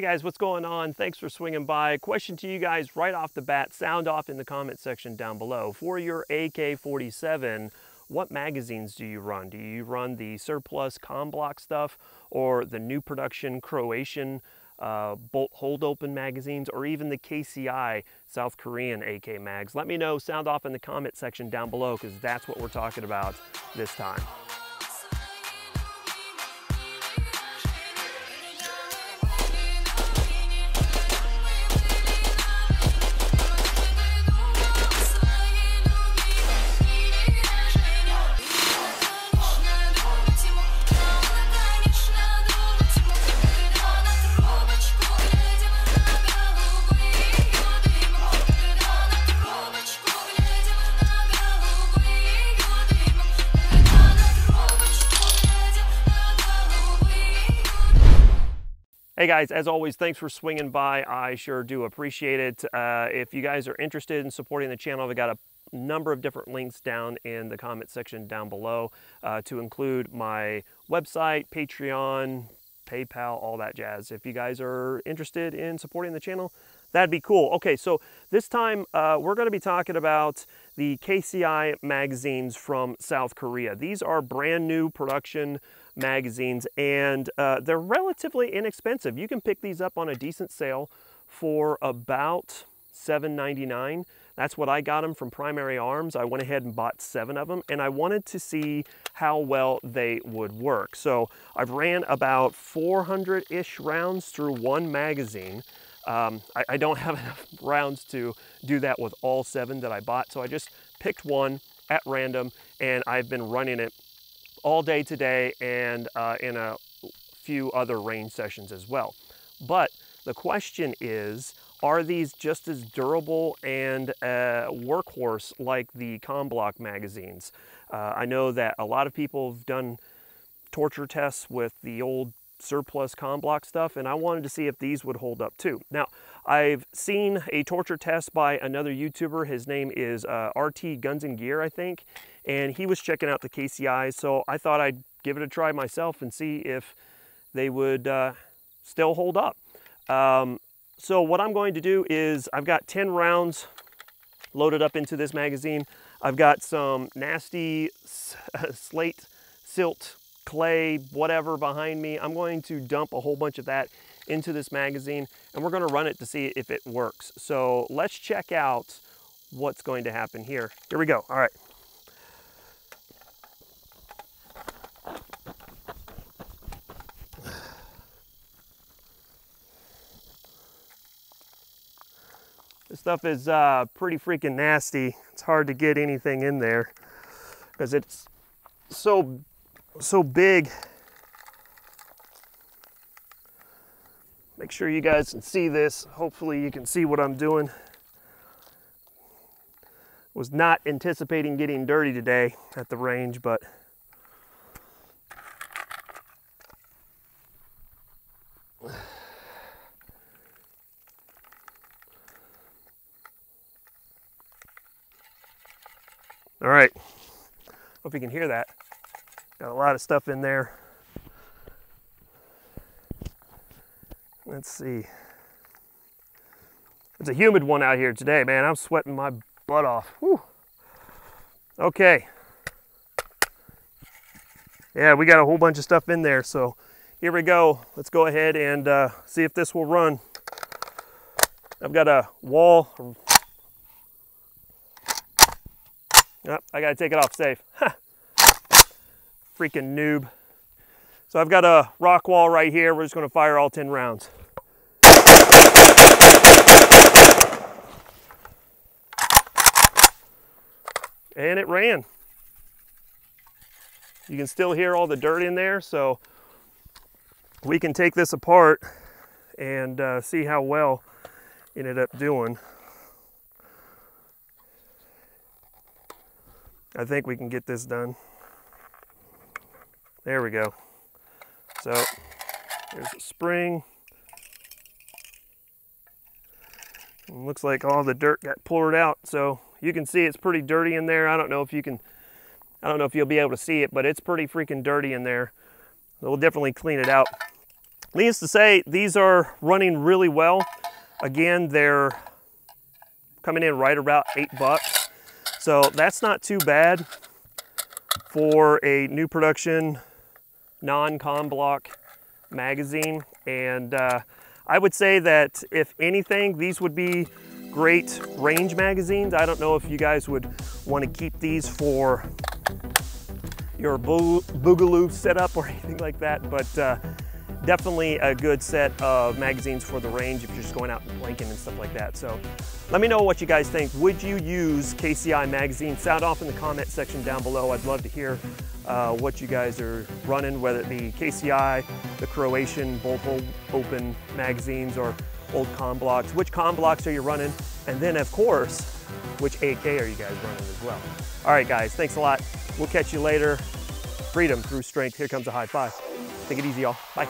Hey guys, what's going on? Thanks for swinging by. Question to you guys right off the bat, sound off in the comment section down below. For your AK-47, what magazines do you run? Do you run the surplus Block stuff or the new production Croatian uh, bolt hold open magazines or even the KCI South Korean AK mags? Let me know, sound off in the comment section down below because that's what we're talking about this time. Hey guys, as always, thanks for swinging by. I sure do appreciate it. Uh, if you guys are interested in supporting the channel, I've got a number of different links down in the comment section down below uh, to include my website, Patreon, PayPal, all that jazz. If you guys are interested in supporting the channel, that'd be cool. Okay, so this time uh, we're going to be talking about the KCI magazines from South Korea. These are brand new production magazines and uh, they're relatively inexpensive. You can pick these up on a decent sale for about $7.99. That's what I got them from Primary Arms. I went ahead and bought seven of them and I wanted to see how well they would work. So I've ran about 400-ish rounds through one magazine. Um, I, I don't have enough rounds to do that with all seven that I bought. So I just picked one at random and I've been running it all day today and uh, in a few other rain sessions as well. But the question is, are these just as durable and a workhorse like the Comblock magazines? Uh, I know that a lot of people have done torture tests with the old surplus Comblock stuff and I wanted to see if these would hold up too. Now I've seen a torture test by another YouTuber. His name is uh, RT Guns and Gear I think and he was checking out the KCI, so I thought I'd give it a try myself and see if they would uh, still hold up. Um, so what I'm going to do is I've got 10 rounds loaded up into this magazine. I've got some nasty slate, silt, clay, whatever behind me. I'm going to dump a whole bunch of that into this magazine and we're going to run it to see if it works. So let's check out what's going to happen here. Here we go. All right. This stuff is uh, pretty freaking nasty. It's hard to get anything in there because it's so, so big. Make sure you guys can see this. Hopefully you can see what I'm doing. Was not anticipating getting dirty today at the range, but All right, hope you can hear that. Got a lot of stuff in there. Let's see. It's a humid one out here today, man. I'm sweating my butt off. Whew. Okay. Yeah, we got a whole bunch of stuff in there. So here we go. Let's go ahead and uh, see if this will run. I've got a wall Oh, I gotta take it off safe. Freaking noob. So I've got a rock wall right here. We're just gonna fire all 10 rounds. And it ran. You can still hear all the dirt in there, so we can take this apart and uh, see how well it ended up doing. I think we can get this done. There we go. So there's a spring. Looks like all the dirt got poured out. So you can see it's pretty dirty in there. I don't know if you can, I don't know if you'll be able to see it, but it's pretty freaking dirty in there. We'll definitely clean it out. needless to say, these are running really well. Again, they're coming in right about eight bucks. So that's not too bad for a new production non-Comblock magazine. And uh, I would say that if anything, these would be great range magazines. I don't know if you guys would want to keep these for your boogaloo setup or anything like that, but uh, definitely a good set of magazines for the range if you're just going out and plinking and stuff like that. So let me know what you guys think. Would you use KCI magazine? Sound off in the comment section down below. I'd love to hear uh, what you guys are running, whether it be KCI, the Croatian bolt open magazines, or old Comblocks. Which Comblocks are you running? And then of course, which AK are you guys running as well? All right guys, thanks a lot. We'll catch you later. Freedom through strength. Here comes a high five. Take it easy, y'all. Bye.